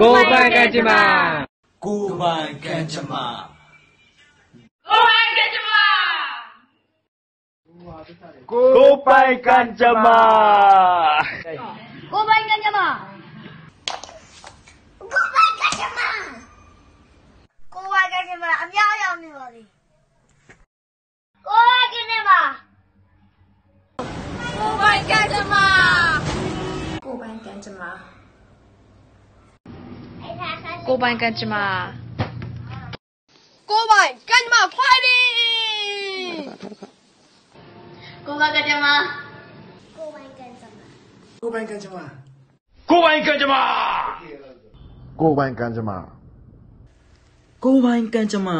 Goodbye, Gajima. Goodbye, Gajima. Goodbye, Gajima. Goodbye, Gajima. Goodbye, Gajima. Goodbye, Gajima. Goodbye, Gajima. I'm yelling at everybody. Goodbye, Gajima. Goodbye, Gajima. Goodbye, Gajima. Goodbye, Gajima. 过完干着嘛？过完干着嘛，快点！过完干着嘛？过完干着嘛？过完干着嘛？过完干着嘛？过完干着嘛？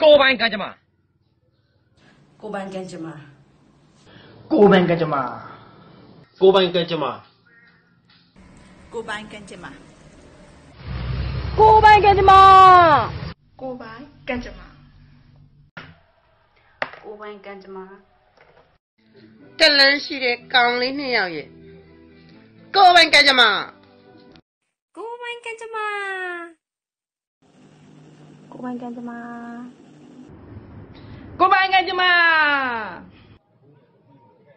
过完干着嘛？过完干着嘛？过完干着嘛？过完干着嘛？过完干着嘛？哥班干着嘛？哥班干着嘛？哥班干着嘛？这人系列刚领的少爷。哥班干着嘛？哥班干着嘛？哥班干着嘛？哥班干着嘛？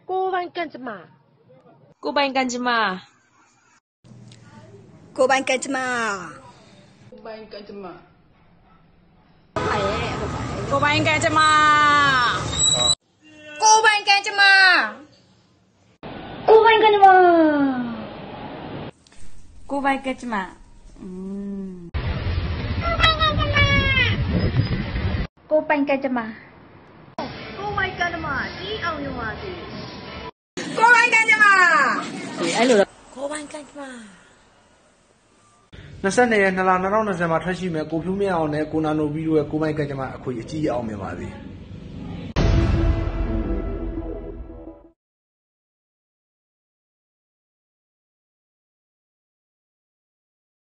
哥班干着嘛？哥班干着嘛？哥班干着嘛？ 고바인까지마 고바인까지마 고바인까지마 고바인까지마 고바인까지마 고바인까지마 고바인까지마 이아우요아디 고바인까지마 고바인까지마 22ရက် ၂ လ ၂၀၂၀ မှာ ထွက်ရှိမယ့် ကိုဖြိုးမင်းအောင်နဲ့ ကိုနန်နိုဘီတို့ရဲ့ ကိုးပိုင်ကံကြမ္မာအခွေ အကြီးအကျယ် အောင်မြင်ပါစေ။